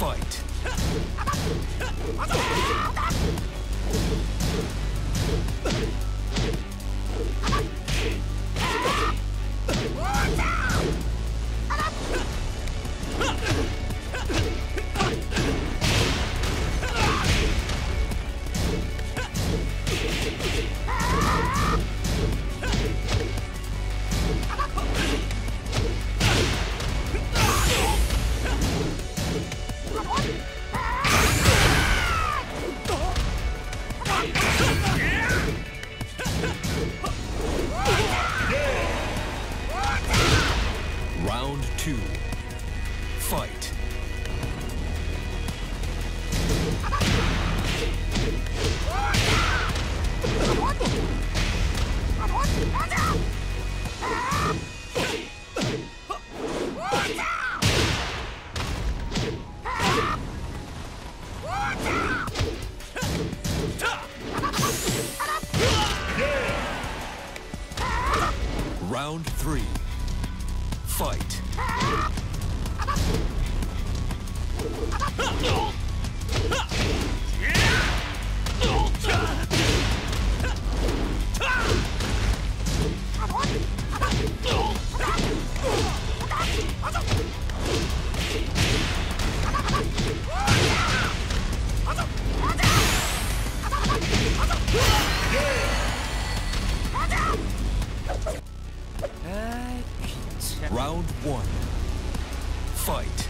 Fight. Two. Fight. Round one. Fight.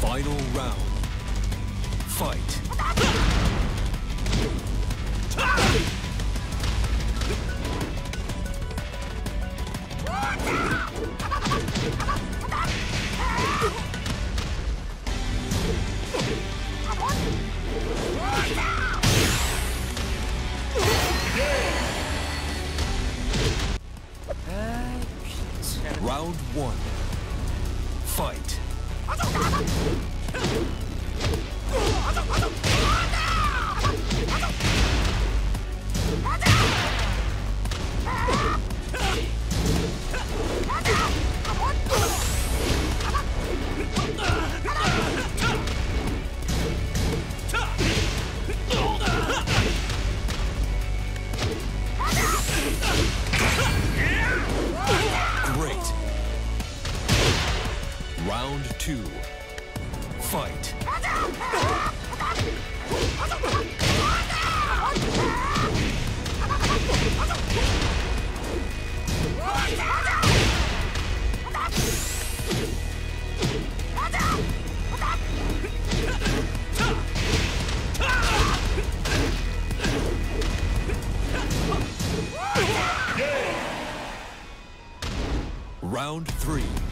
Final round. Fight. Round one. Round two. Fight. Round three.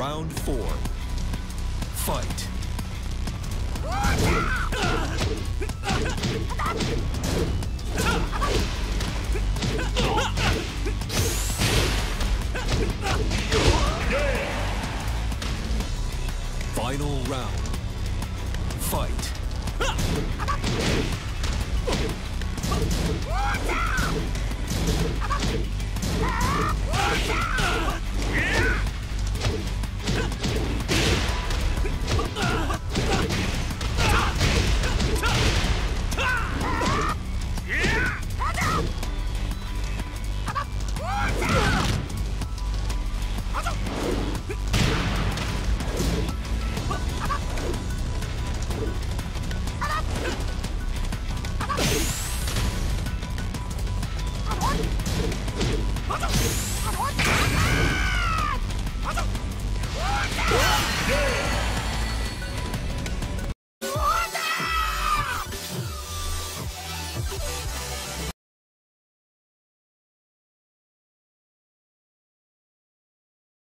Round four. Fight. Final round. Fight. Yeah! はっはっはっはっはっはっは!